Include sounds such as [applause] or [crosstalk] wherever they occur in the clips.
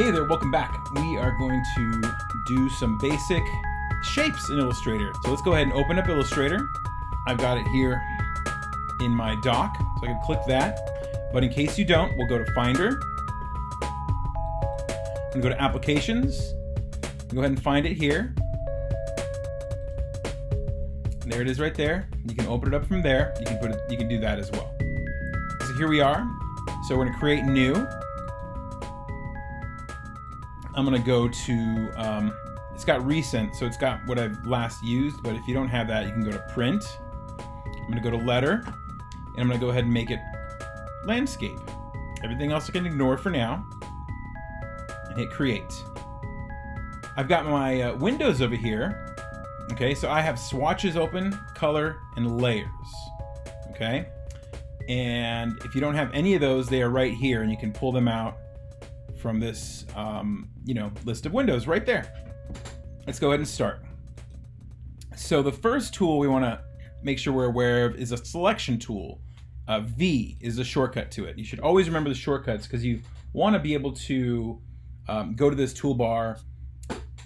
Hey there, welcome back. We are going to do some basic shapes in Illustrator. So let's go ahead and open up Illustrator. I've got it here in my dock, so I can click that. But in case you don't, we'll go to Finder. And go to Applications. Go ahead and find it here. There it is right there. You can open it up from there. You can put it, you can do that as well. So here we are. So we're gonna create new. I'm gonna go to, um, it's got recent, so it's got what I've last used, but if you don't have that, you can go to print. I'm gonna go to letter, and I'm gonna go ahead and make it landscape. Everything else I can ignore for now, and hit create. I've got my uh, windows over here. Okay, so I have swatches open, color, and layers. Okay, and if you don't have any of those, they are right here, and you can pull them out from this, um, you know, list of windows right there. Let's go ahead and start. So the first tool we want to make sure we're aware of is a selection tool. Uh, v is a shortcut to it. You should always remember the shortcuts because you want to be able to um, go to this toolbar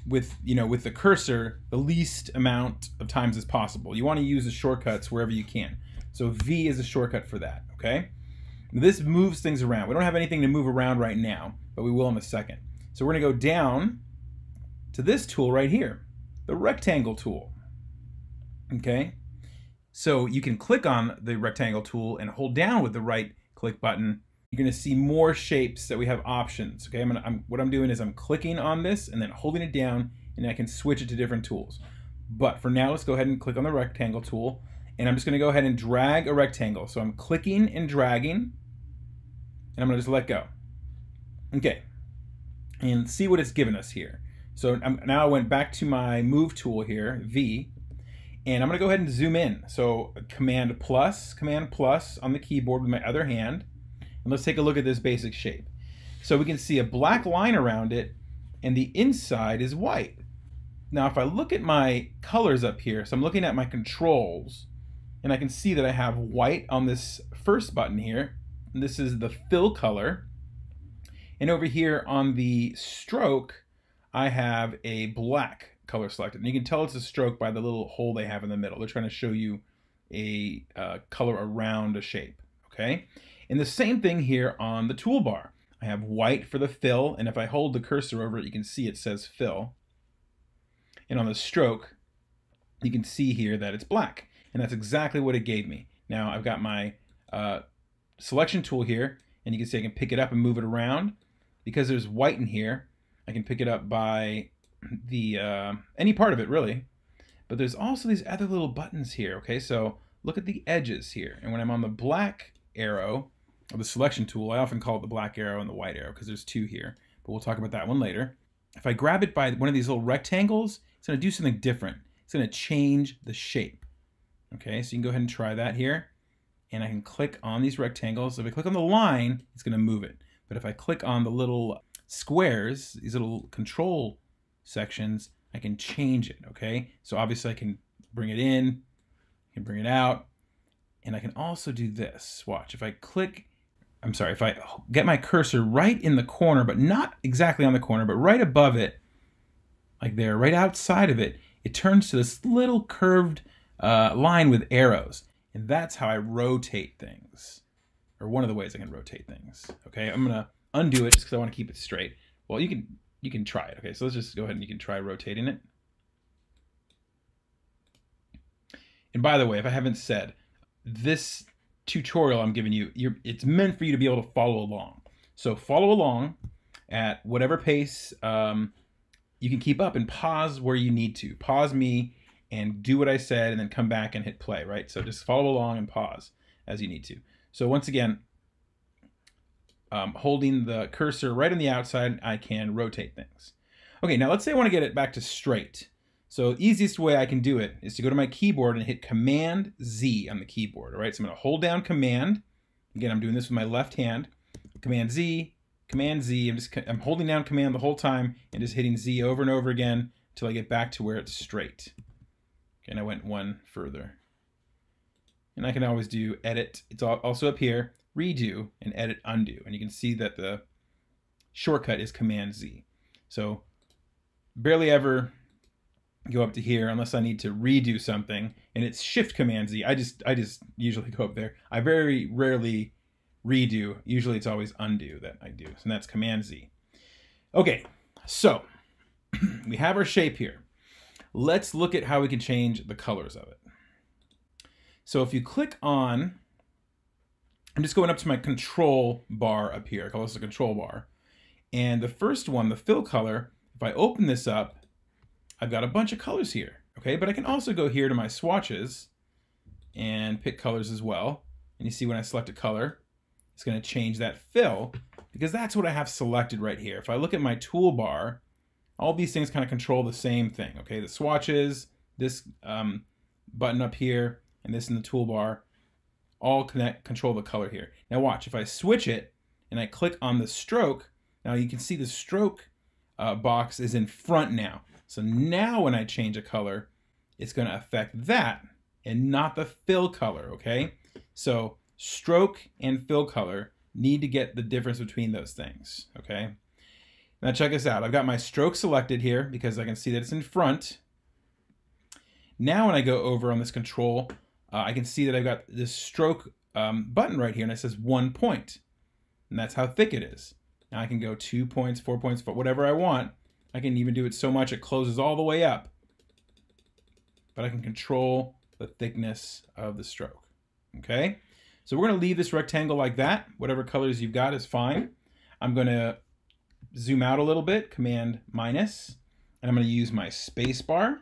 with you know with the cursor the least amount of times as possible. You want to use the shortcuts wherever you can. So V is a shortcut for that. Okay. This moves things around. We don't have anything to move around right now, but we will in a second. So we're going to go down to this tool right here, the rectangle tool. Okay. So you can click on the rectangle tool and hold down with the right click button. You're going to see more shapes that we have options. Okay. I'm, gonna, I'm what I'm doing is I'm clicking on this and then holding it down and I can switch it to different tools. But for now, let's go ahead and click on the rectangle tool and I'm just going to go ahead and drag a rectangle. So I'm clicking and dragging and I'm going to just let go. Okay. And see what it's given us here. So I'm, now I went back to my move tool here, V, and I'm to go ahead and zoom in. So command plus, command plus on the keyboard with my other hand. And let's take a look at this basic shape. So we can see a black line around it and the inside is white. Now if I look at my colors up here, so I'm looking at my controls and I can see that I have white on this first button here. And this is the fill color. And over here on the stroke, I have a black color selected. And you can tell it's a stroke by the little hole they have in the middle. They're trying to show you a uh, color around a shape, okay? And the same thing here on the toolbar. I have white for the fill, and if I hold the cursor over it, you can see it says fill. And on the stroke, you can see here that it's black, and that's exactly what it gave me. Now I've got my uh, selection tool here, and you can see I can pick it up and move it around. Because there's white in here, I can pick it up by the uh, any part of it really. But there's also these other little buttons here. Okay, so look at the edges here, and when I'm on the black arrow, or the selection tool, I often call it the black arrow and the white arrow because there's two here, but we'll talk about that one later. If I grab it by one of these little rectangles, it's going to do something different. It's going to change the shape. Okay, so you can go ahead and try that here. And I can click on these rectangles. If I click on the line, it's going to move it. But if I click on the little squares, these little control sections, I can change it, okay? So obviously I can bring it in, I can bring it out, and I can also do this. Watch, if I click, I'm sorry, if I get my cursor right in the corner, but not exactly on the corner, but right above it, like there, right outside of it, it turns to this little curved uh, line with arrows. And that's how I rotate things, or one of the ways I can rotate things. Okay, I'm gonna undo it just because I want to keep it straight. Well, you can you can try it. Okay, so let's just go ahead and you can try rotating it. And by the way, if I haven't said, this tutorial I'm giving you, it's meant for you to be able to follow along. So follow along at whatever pace um, you can keep up and pause where you need to. Pause me and do what I said and then come back and hit play, right? So just follow along and pause as you need to. So once again, um, holding the cursor right on the outside, I can rotate things. Okay, now let's say I want to get it back to straight. So easiest way I can do it is to go to my keyboard and hit Command Z on the keyboard. All right, so I'm going to hold down Command. Again, I'm doing this with my left hand. Command Z, Command Z. I'm just I'm holding down Command the whole time and just hitting Z over and over again until I get back to where it's straight. Okay, and I went one further. And I can always do Edit. It's also up here redo and edit undo. And you can see that the shortcut is Command Z. So barely ever go up to here unless I need to redo something and it's shift command Z. I just I just usually go up there. I very rarely redo. Usually it's always undo that I do. And that's command Z. Okay, so [clears throat] we have our shape here. Let's look at how we can change the colors of it. So if you click on, I'm just going up to my control bar up here. I call this a control bar. And the first one, the fill color, if I open this up, I've got a bunch of colors here, okay? But I can also go here to my swatches and pick colors as well. And you see when I select a color, it's gonna change that fill because that's what I have selected right here. If I look at my toolbar, all these things kind of control the same thing, okay? The swatches, this um, button up here, and this in the toolbar, all connect control the color here. Now watch, if I switch it and I click on the stroke, now you can see the stroke uh, box is in front now. So now when I change a color, it's going to affect that and not the fill color, okay? So stroke and fill color need to get the difference between those things, okay? Now check this out. I've got my stroke selected here because I can see that it's in front. Now when I go over on this control, uh, I can see that I've got this stroke um, button right here and it says one point. And that's how thick it is. Now I can go two points, four points, whatever I want. I can even do it so much it closes all the way up. But I can control the thickness of the stroke. Okay? So we're going to leave this rectangle like that. Whatever colors you've got is fine. I'm going to zoom out a little bit, Command minus, and I'm to use my space bar.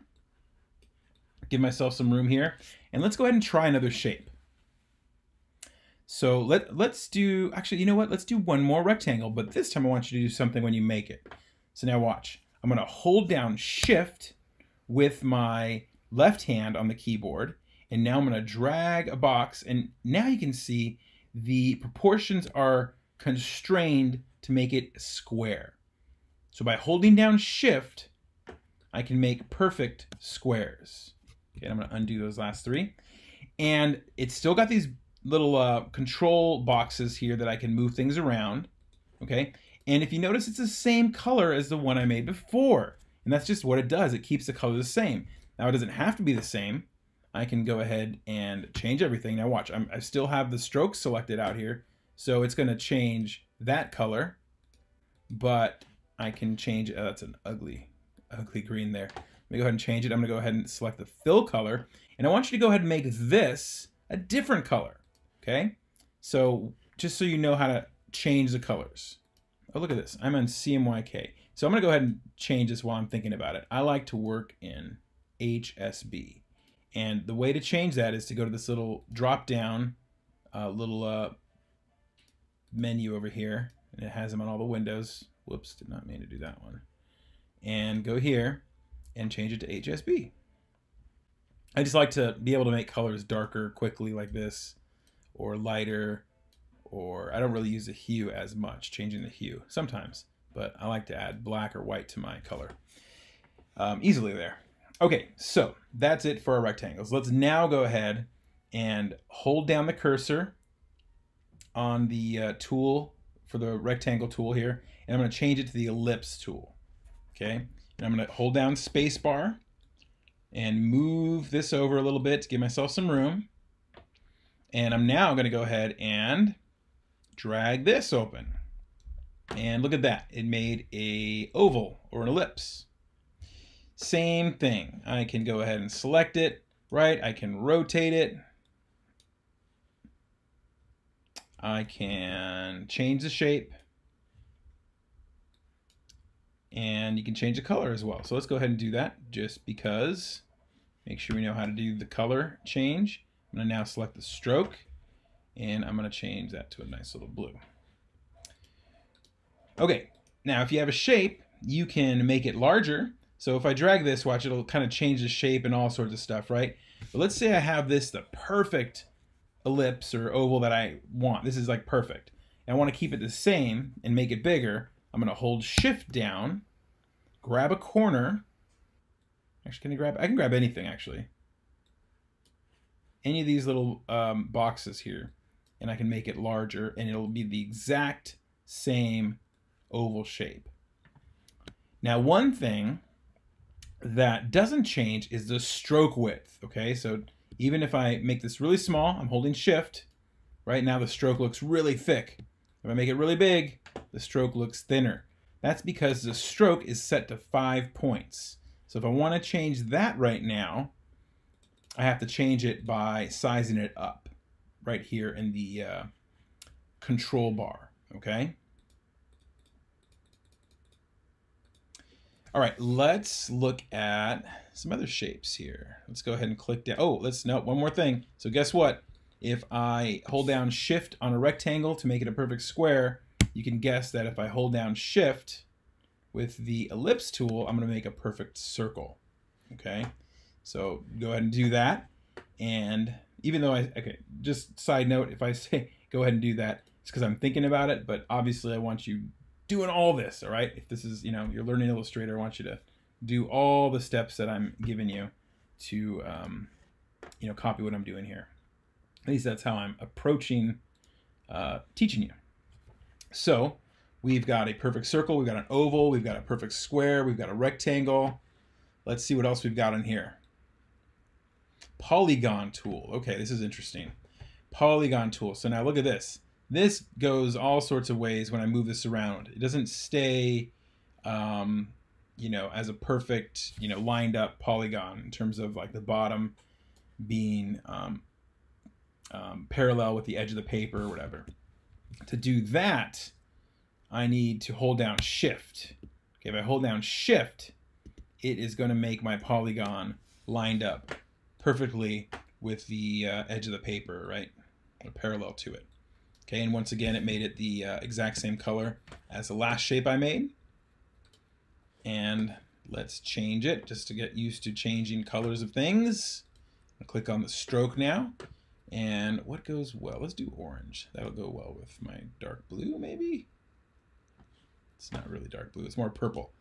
Give myself some room here. And let's go ahead and try another shape. So let, let's do, actually, you know what? Let's do one more rectangle, but this time I want you to do something when you make it. So now watch. I'm going to hold down shift with my left hand on the keyboard. And now I'm going to drag a box. And now you can see the proportions are constrained to make it square. So by holding down shift, I can make perfect squares. Okay, I'm going to undo those last three. And it's still got these little uh, control boxes here that I can move things around. Okay, and if you notice, it's the same color as the one I made before. And that's just what it does. It keeps the color the same. Now it doesn't have to be the same. I can go ahead and change everything. Now watch, I'm, i still have the strokes selected out here. So it's gonna change that color, but I can change, oh, that's an ugly, ugly green there. Me go ahead and change it. I'm gonna go ahead and select the fill color. And I want you to go ahead and make this a different color, okay? So just so you know how to change the colors. Oh, look at this. I'm on CMYK. So I'm to go ahead and change this while I'm thinking about it. I like to work in HSB. And the way to change that is to go to this little drop down uh, little uh, menu over here. And it has them on all the windows. Whoops, did not mean to do that one. And go here and change it to HSB. I just like to be able to make colors darker quickly like this or lighter or I don't really use the hue as much, changing the hue sometimes, but I like to add black or white to my color um, easily there. Okay, so that's it for our rectangles. Let's now go ahead and hold down the cursor on the uh, tool for the rectangle tool here, and I'm to change it to the ellipse tool. Okay, and I'm going to hold down spacebar and move this over a little bit to give myself some room. And I'm now going to go ahead and drag this open. And look at that, it made a oval or an ellipse. Same thing, I can go ahead and select it, right? I can rotate it. I can change the shape. And you can change the color as well. So let's go ahead and do that just because. Make sure we know how to do the color change. I'm gonna now select the stroke and I'm to change that to a nice little blue. Okay, now if you have a shape, you can make it larger. So if I drag this, watch, it'll kind of change the shape and all sorts of stuff, right? But let's say I have this, the perfect ellipse or oval that I want. This is like perfect. And I want to keep it the same and make it bigger. I'm to hold shift down, grab a corner. Actually, can I grab? I can grab anything, actually. Any of these little um, boxes here and I can make it larger and it'll be the exact same oval shape. Now, one thing that doesn't change is the stroke width, okay? So even if I make this really small, I'm holding shift, right now the stroke looks really thick. If I make it really big, the stroke looks thinner. That's because the stroke is set to five points. So if I want to change that right now, I have to change it by sizing it up right here in the uh, control bar, okay? All right, let's look at some other shapes here. Let's go ahead and click down. Oh, let's note one more thing. So guess what? If I hold down shift on a rectangle to make it a perfect square, you can guess that if I hold down shift with the ellipse tool, I'm gonna make a perfect circle, okay? So go ahead and do that. And even though I, okay, just side note, if I [laughs] say go ahead and do that, it's because I'm thinking about it, but obviously I want you doing all this, all right? If this is, you know, you're learning Illustrator, I want you to do all the steps that I'm giving you to, um, you know, copy what I'm doing here. At least that's how I'm approaching uh, teaching you. So we've got a perfect circle, we've got an oval, we've got a perfect square, we've got a rectangle. Let's see what else we've got in here. Polygon tool. Okay, this is interesting. Polygon tool. So now look at this. This goes all sorts of ways when I move this around. It doesn't stay, um, you know, as a perfect, you know, lined up polygon in terms of like the bottom being um, um, parallel with the edge of the paper or whatever. To do that, I need to hold down shift. Okay, if I hold down shift, it is going to make my polygon lined up perfectly with the uh, edge of the paper, right? Or parallel to it. Okay, and once again, it made it the uh, exact same color as the last shape I made. And let's change it just to get used to changing colors of things. I'll click on the stroke now. And what goes well? Let's do orange. That'll go well with my dark blue, maybe? It's not really dark blue. It's more purple.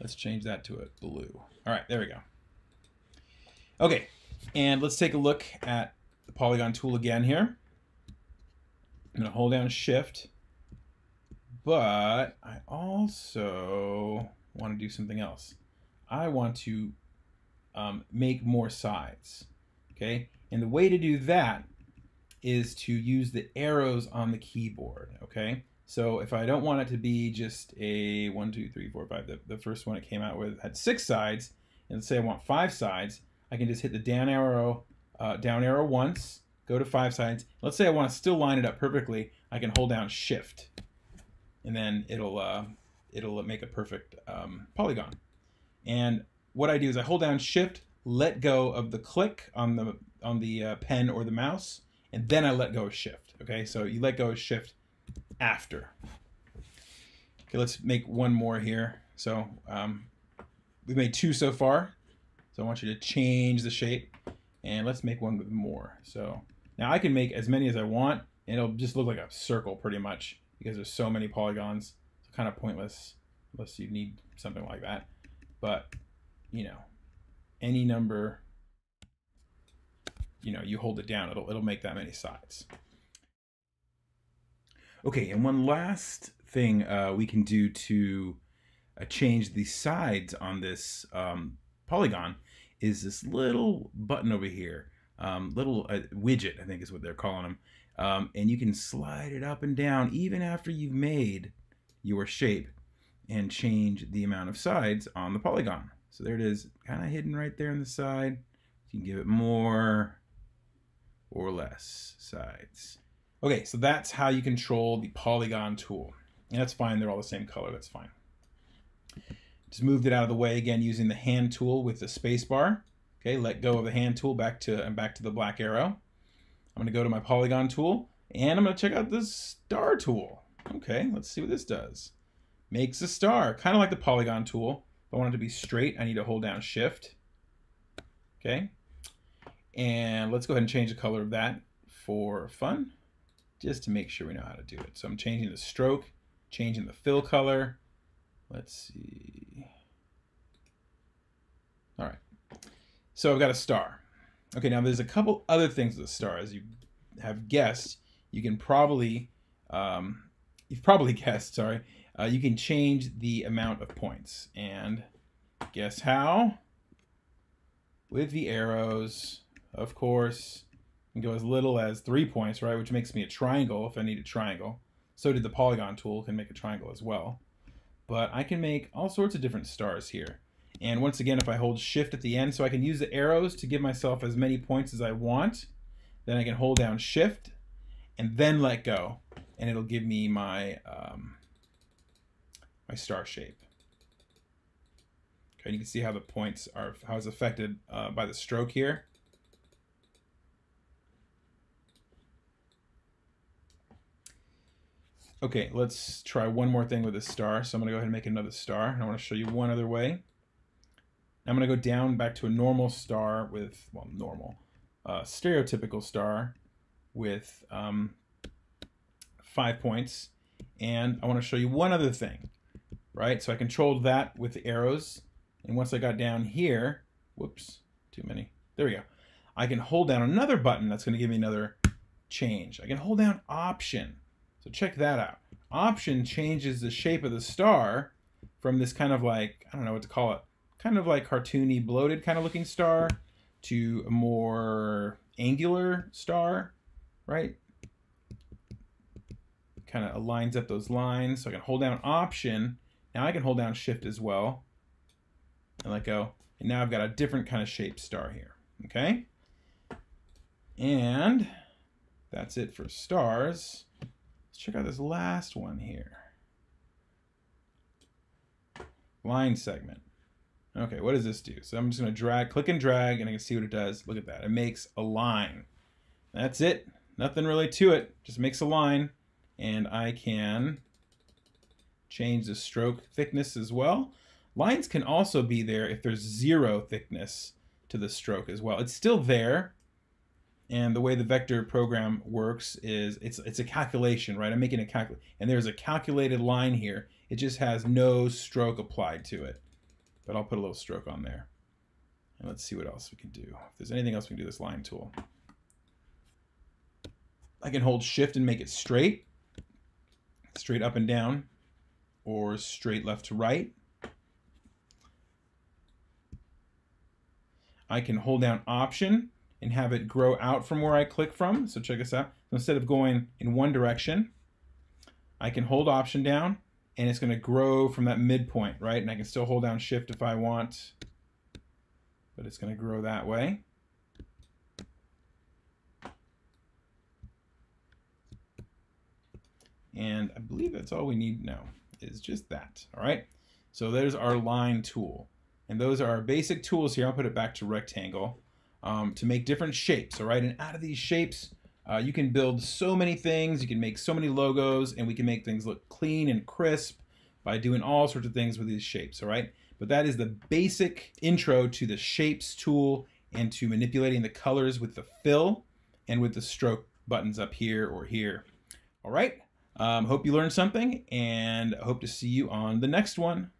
Let's change that to a blue. All right, there we go. Okay, and let's take a look at the polygon tool again here. I'm going to hold down shift, but I also want to do something else. I want to um, make more sides, okay? And the way to do that is to use the arrows on the keyboard, okay? So if I don't want it to be just a one, two, three, four, five, the, the first one it came out with had six sides, and say I want five sides, I can just hit the down arrow, uh, down arrow once, go to five sides. Let's say I want to still line it up perfectly. I can hold down shift and then it'll uh, it'll make a perfect um, polygon. And what I do is I hold down shift, let go of the click on the on the uh, pen or the mouse, and then I let go of shift. Okay, so you let go of shift after. Okay, let's make one more here. So um, we've made two so far. So I want you to change the shape, and let's make one with more. So now I can make as many as I want, and it'll just look like a circle pretty much because there's so many polygons. It's kind of pointless unless you need something like that. But, you know, any number, you know, you hold it down, it'll, it'll make that many sides. Okay, and one last thing uh, we can do to uh, change the sides on this um, polygon is this little button over here um, little uh, widget, I think is what they're calling them. Um, and you can slide it up and down even after you've made your shape and change the amount of sides on the polygon. So there it is, kind of hidden right there on the side. You can give it more or less sides. Okay, so that's how you control the polygon tool. And that's fine, they're all the same color, that's fine. Just moved it out of the way again using the hand tool with the space bar. Okay, let go of the hand tool back to and back to the black arrow. I'm going to go to my polygon tool and I'm going to check out the star tool. Okay, let's see what this does. Makes a star, kind of like the polygon tool. If I want it to be straight, I need to hold down shift. Okay, and let's go ahead and change the color of that for fun, just to make sure we know how to do it. So I'm changing the stroke, changing the fill color. Let's see. All right. So I've got a star. Okay, now there's a couple other things with a star. As you have guessed, you can probably, um, you've probably [laughs] guessed, sorry, uh, you can change the amount of points. And guess how? With the arrows, of course, can go as little as three points, right? Which makes me a triangle if I need a triangle. So did the polygon tool, can make a triangle as well. But I can make all sorts of different stars here. And once again, if I hold shift at the end, so I can use the arrows to give myself as many points as I want, then I can hold down shift and then let go. And it'll give me my, um, my star shape. Okay, you can see how the points are, how it's affected uh, by the stroke here. Okay, let's try one more thing with a star. So I'm going to go ahead and make another star. And I want to show you one other way. I'm going to go down back to a normal star with, well, normal, uh, stereotypical star with um, five points. And I want to show you one other thing, right? So I controlled that with the arrows. And once I got down here, whoops, too many. There we go. I can hold down another button that's going to give me another change. I can hold down Option. So check that out. Option changes the shape of the star from this kind of like, I don't know what to call it, kind of like cartoony, bloated kind of looking star to a more angular star, right? Kind of aligns up those lines. So I can hold down Option. Now I can hold down Shift as well and let go. And now I've got a different kind of shaped star here, okay? And that's it for stars. Let's check out this last one here. Line segment. Okay, what does this do? So I'm just going to drag, click and drag, and I can see what it does. Look at that. It makes a line. That's it. Nothing really to it. Just makes a line. And I can change the stroke thickness as well. Lines can also be there if there's zero thickness to the stroke as well. It's still there. And the way the vector program works is it's it's a calculation, right? I'm making a calculate, and there's a calculated line here. It just has no stroke applied to it but I'll put a little stroke on there. And let's see what else we can do. If there's anything else we can do this line tool. I can hold shift and make it straight, straight up and down, or straight left to right. I can hold down option and have it grow out from where I click from. So check this out. So instead of going in one direction, I can hold option down and it's going to grow from that midpoint, right? And I can still hold down shift if I want, but it's going to grow that way. And I believe that's all we need now is just that, all right? So there's our line tool. And those are our basic tools here. I'll put it back to rectangle um, to make different shapes, all right? And out of these shapes, uh, you can build so many things, you can make so many logos, and we can make things look clean and crisp by doing all sorts of things with these shapes, all right? But that is the basic intro to the shapes tool and to manipulating the colors with the fill and with the stroke buttons up here or here. All right, um, hope you learned something and hope to see you on the next one.